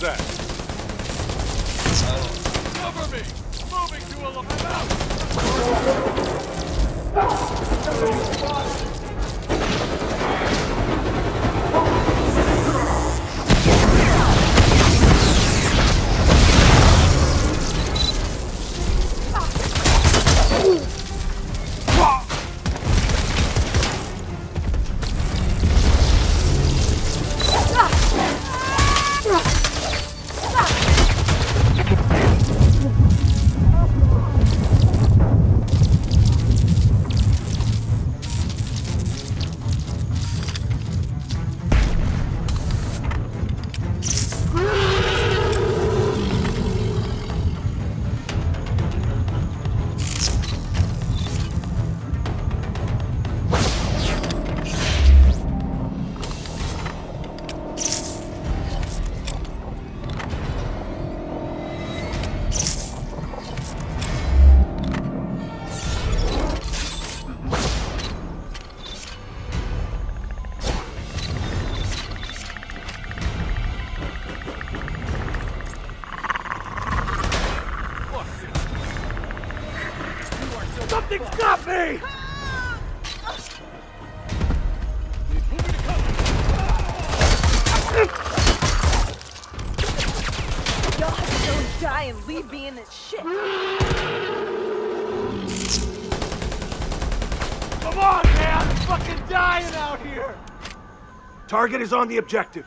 was that? Cover me! Moving to a... I'm out! Something's got me! Y'all have to go and die and leave me in this shit. Come on, man! I'm fucking dying out here! Target is on the objective.